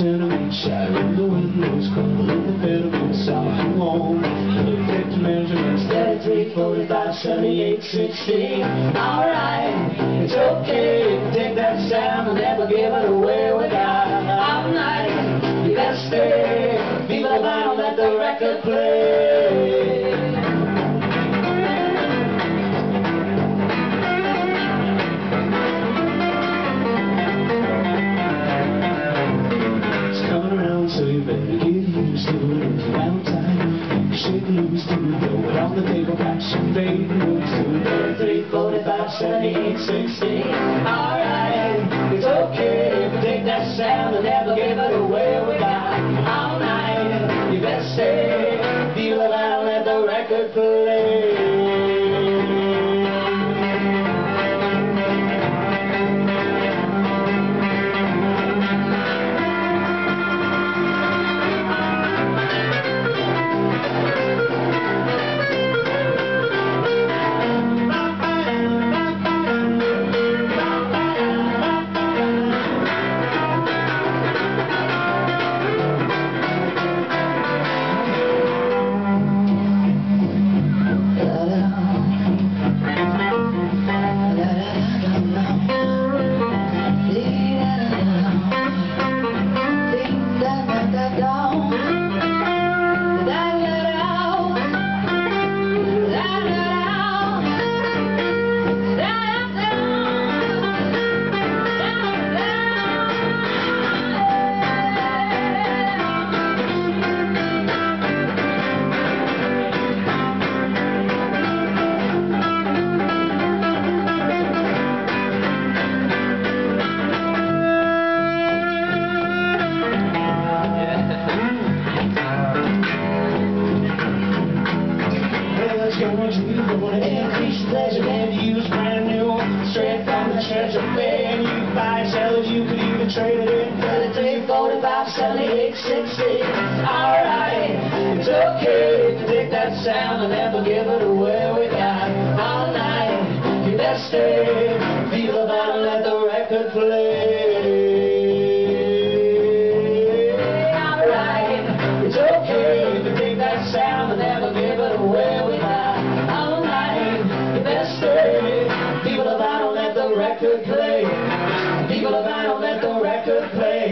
the tenement shattering the windows crumbling the bedroom soft and warm perfect measurements 33, 45, 78, 60 alright it's okay take that sound and never give it away got all night you gotta stay people are bound let the record play better used to it. It's around time. Shake loose to the dough. on the table, got some fading moves to 33, 45, 78, 60. Alright, it's okay if take that sound and never give it away. We got all night. You better stay. Feel it out, let the record play. Increase your pleasure and use brand new straight from the treasure. And you buy sellers you could even trade it in. 33, 45, 78, 60 alright it's okay to take that sound and never give it away. We got all night. You best stay play people about don't let the record play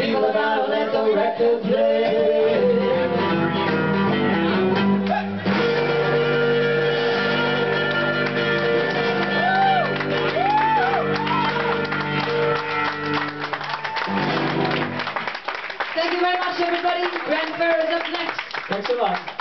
people about don't let the record play Thank you very much, everybody. Brandon Ferrer is up next. Thanks a lot.